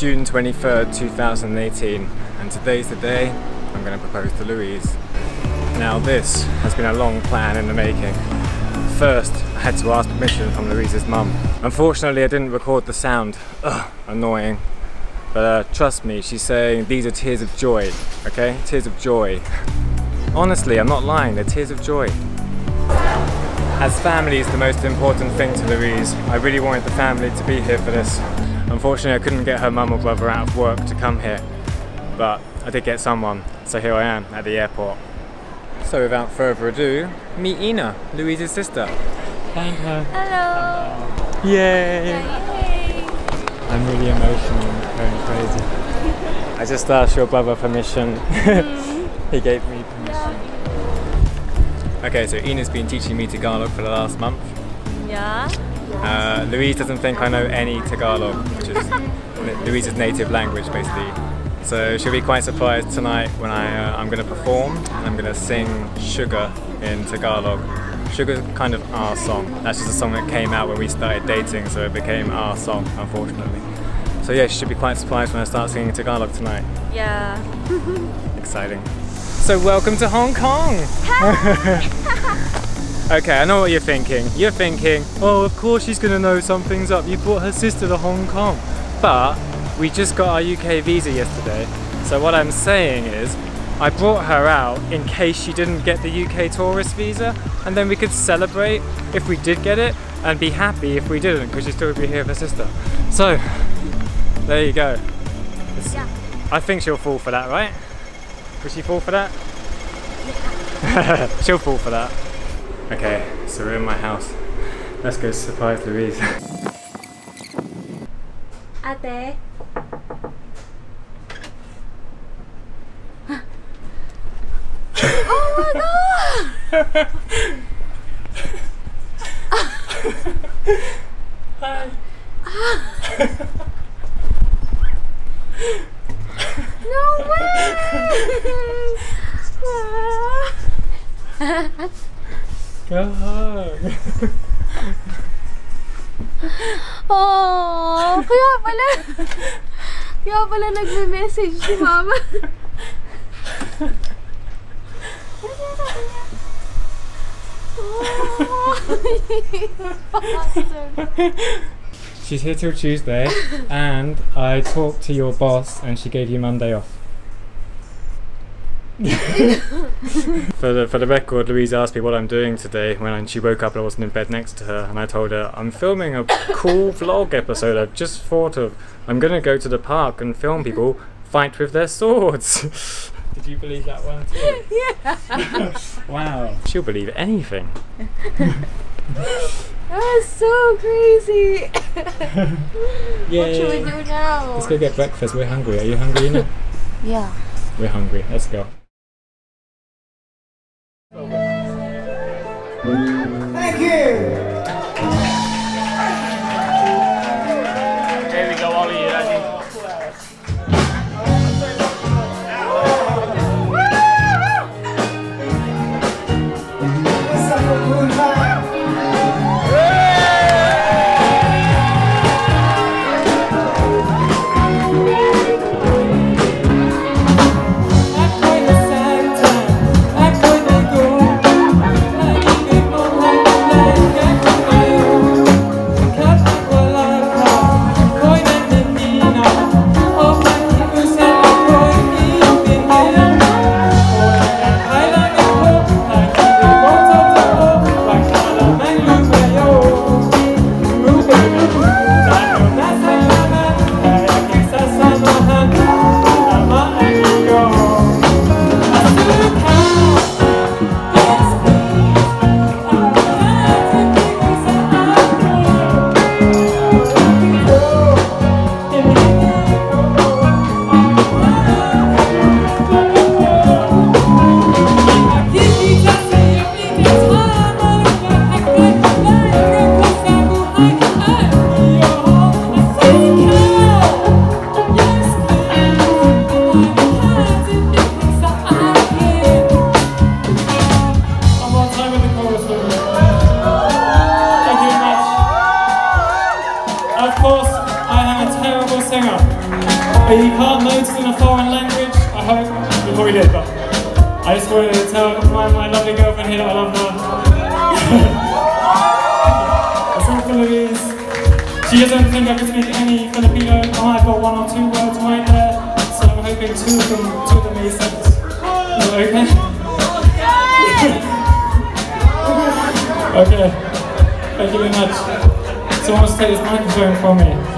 June 23rd, 2018, and today's the day I'm going to propose to Louise. Now this has been a long plan in the making. First, I had to ask permission from Louise's mum. Unfortunately, I didn't record the sound. Ugh, annoying. But uh, trust me, she's saying these are tears of joy, okay? Tears of joy. Honestly, I'm not lying, they're tears of joy. As family is the most important thing to Louise, I really wanted the family to be here for this. Unfortunately, I couldn't get her mum or brother out of work to come here, but I did get someone, so here I am at the airport. So without further ado, meet Ina, Louise's sister. Thank her. Hello. Yay! Yay. I'm really emotional and going crazy. I just asked your brother permission. he gave me permission. Okay, so Ina's been teaching me Tagalog for the last month. Yeah. Uh, Louise doesn't think I know any Tagalog, which is Louise's native language, basically. So she'll be quite surprised tonight when I, uh, I'm going to perform and I'm going to sing Sugar in Tagalog. Sugar's kind of our song. That's just a song that came out when we started dating, so it became our song, unfortunately. So yeah, she should be quite surprised when I start singing Tagalog tonight. Yeah. Exciting. So welcome to Hong Kong! okay, I know what you're thinking. You're thinking, oh, of course she's gonna know something's up. You brought her sister to Hong Kong. But we just got our UK visa yesterday. So what I'm saying is, I brought her out in case she didn't get the UK tourist visa, and then we could celebrate if we did get it, and be happy if we didn't, because she'd still would be here with her sister. So, there you go. Yeah. I think she'll fall for that, right? Will she fall for that? She'll fall for that. Okay, so we're in my house. Let's go surprise Louise. Ate. oh my god! Hi. No way! Go home. oh, kaya pala. Kaya pala nagme-message si mama. Ano sinasabi niya? Bastard. She's here till Tuesday, and I talked to your boss, and she gave you Monday off. for the for the record, Louise asked me what I'm doing today when she woke up and I wasn't in bed next to her, and I told her I'm filming a cool vlog episode I've just thought of. I'm gonna go to the park and film people fight with their swords. Did you believe that one too? Yeah. Wow. She'll believe anything. That's so crazy. Yeah. What should we do now? Let's go get breakfast. We're hungry. Are you hungry, Ina? Yeah. We're hungry. Let's go. Thank you. Probably did, but I just wanted to tell my, my lovely girlfriend here that I love her. That's all for Louise. She doesn't think I can speak any Filipino. Oh, I might have got one or two words right there, so I'm hoping two of them, two of them made sense. Okay? okay. Thank you very much. Someone wants to take this microphone from me.